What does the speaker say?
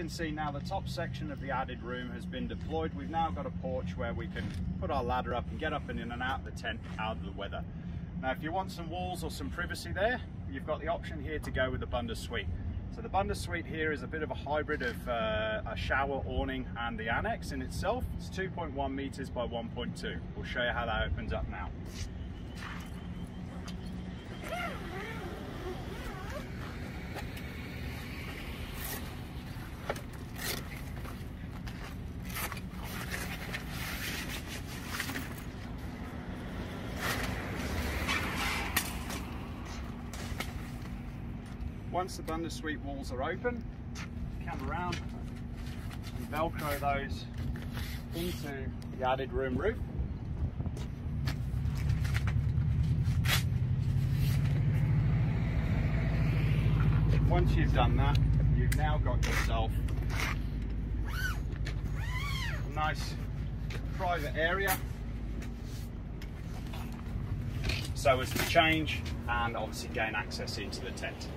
can see now the top section of the add-a-room has been deployed. We've now got a porch where we can put our ladder up and get up and in and out of the tent out of the weather. Now if you want some walls or some privacy there, you've got the option here to go with the Bundusuite. So the Bundusuite here is a bit of a hybrid of uh, a shower awning and the annex in itself. It's 2.1 meters by 1.2. We'll show you how that opens up now. Once the Suite walls are open, come around and Velcro those into the add-a-room roof. Once you've done that, you've now got yourself a nice private area so as to change and obviously gain access into the tent.